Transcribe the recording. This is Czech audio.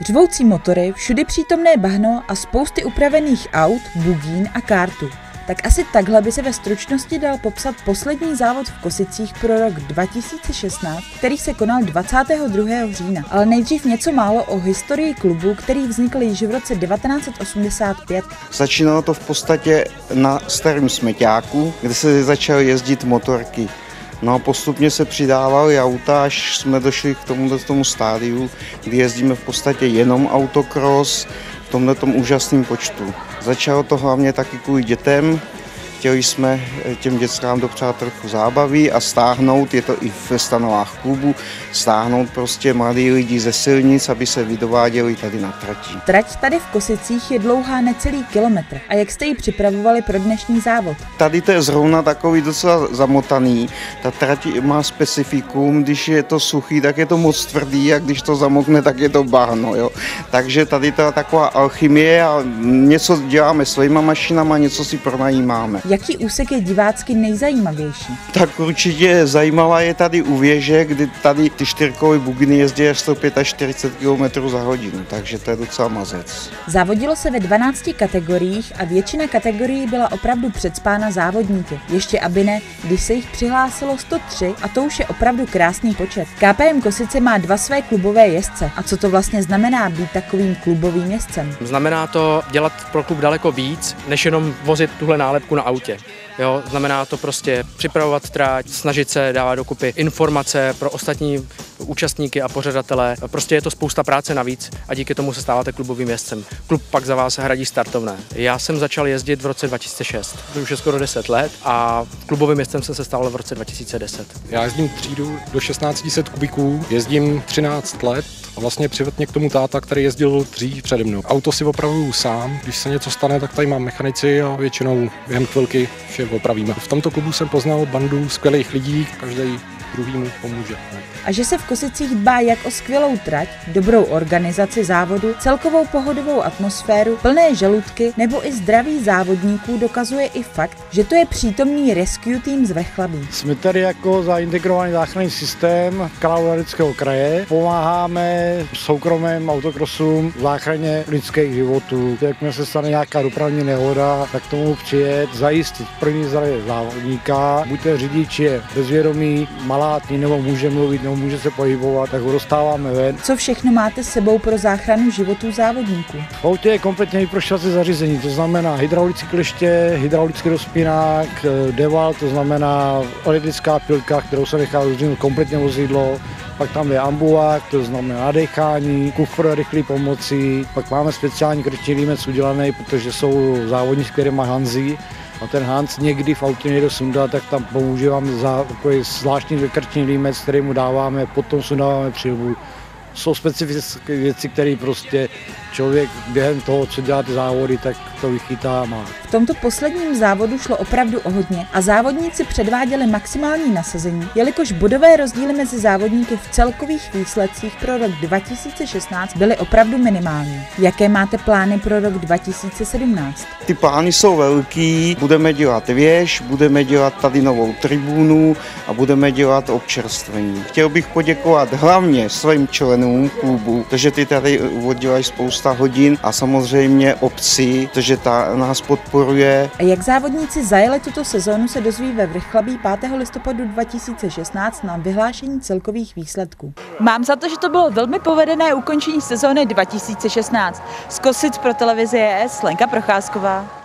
Řvoucí motory, všudy přítomné bahno a spousty upravených aut, bugín a kártu. Tak asi takhle by se ve stručnosti dal popsat poslední závod v Kosicích pro rok 2016, který se konal 22. října. Ale nejdřív něco málo o historii klubu, který vznikl již v roce 1985. Začínalo to v podstatě na starém smeťáku, kde se začaly jezdit motorky. No a postupně se přidávaly auta, až jsme došli k tomu, tomu stádiu, kdy jezdíme v podstatě jenom autokros v tomhle úžasném počtu. Začalo to hlavně taky kvůli dětem, Chtěli jsme eh, těm dětskám dopřát trochu zábavy a stáhnout, je to i ve stanovách klubu, stáhnout prostě mladí lidi ze silnic, aby se vydováděli tady na trati. Trať tady v Kosicích je dlouhá necelý kilometr. A jak jste ji připravovali pro dnešní závod? Tady to je zrovna takový docela zamotaný. Ta trať má specifikum, když je to suchý, tak je to moc tvrdý a když to zamokne, tak je to bahno. Jo. Takže tady to je taková alchymie a něco děláme svýma mašinama, něco si pronajímáme. Jaký úsek je divácky nejzajímavější? Tak určitě zajímavá je tady u věže, kdy tady ty čtyřkové bugny jezdí až 145 km za hodinu, takže to je docela mazec. Závodilo se ve 12 kategoriích a většina kategorií byla opravdu předspána závodníky. Ještě aby ne, když se jich přihlásilo 103 a to už je opravdu krásný počet. KPM Kosice má dva své klubové jezdce. A co to vlastně znamená být takovým klubovým jezdcem? Znamená to dělat pro klub daleko víc, než jenom vozit tuhle nálepku na auto autě. Jo, znamená to prostě připravovat tráť, snažit se dávat dokupy informace pro ostatní účastníky a pořadatele. Prostě je to spousta práce navíc a díky tomu se stáváte klubovým jezdcem. Klub pak za vás hradí startovné. Já jsem začal jezdit v roce 2006, to už je skoro 10 let a klubovým jezdcem jsem se stal v roce 2010. Já jezdím třídu do 1600 kubiků, jezdím 13 let a vlastně přivedl mě k tomu táta, který jezdil dřív přede mnou. Auto si opravuju sám, když se něco stane, tak tady mám mechanici a většinou během chvilky vše opravíme. V tomto klubu jsem poznal bandu skvělých lidí, každý druhýmu pomůže. A že se v Kosicích dbá jak o skvělou trať, dobrou organizaci závodu, celkovou pohodovou atmosféru, plné žaludky nebo i zdraví závodníků dokazuje i fakt, že to je přítomný rescue tým z Vrchlabí. Jsme tady jako zaintegrovaný záchranný systém Královéhradeckého kraje. Pomáháme soukromým autokrosům v záchraně lidských životů. Jakmile se stane nějaká dopravní nehoda, tak tomu přijet, zajistit první zdraví závodníka. Buďte řidič je bezvědomý, malátný nebo může mluvit nebo může se pohybovat, tak ho dostáváme ven. Co všechno máte s sebou pro záchranu životů závodníků? V autě je kompletně vyprošťovací zařízení, to znamená hydraulické kleště, hydraulický rozpínák, eh, deval, to znamená elektrická pilka, kterou se nechá rozdělit kompletně vozidlo, pak tam je ambulák, to znamená nadechání, kufr rychlé pomoci, pak máme speciální krční límec udělaný, protože jsou závodníci, které má Hanzi, a ten Hans někdy v autě někdo sundá, tak tam používám za takový zvláštní vykrčný límec, který mu dáváme, potom sundáváme přilbu. Jsou specifické věci, které prostě člověk během toho, co dělá ty závody, tak to vychytá a má. V tomto posledním závodu šlo opravdu o hodně a závodníci předváděli maximální nasazení, jelikož bodové rozdíly mezi závodníky v celkových výsledcích pro rok 2016 byly opravdu minimální. Jaké máte plány pro rok 2017? Ty plány jsou velký, budeme dělat věž, budeme dělat tady novou tribunu a budeme dělat občerstvení. Chtěl bych poděkovat hlavně svým členům klubu, protože ty tady oddělají spousta hodin a samozřejmě obci, protože ta nás podporuje. A jak závodníci zajeli tuto sezónu se dozví ve Vrchlabí 5. listopadu 2016 na vyhlášení celkových výsledků. Mám za to, že to bylo velmi povedené ukončení sezóny 2016. Z Kosic pro televizi ES Lenka Procházková.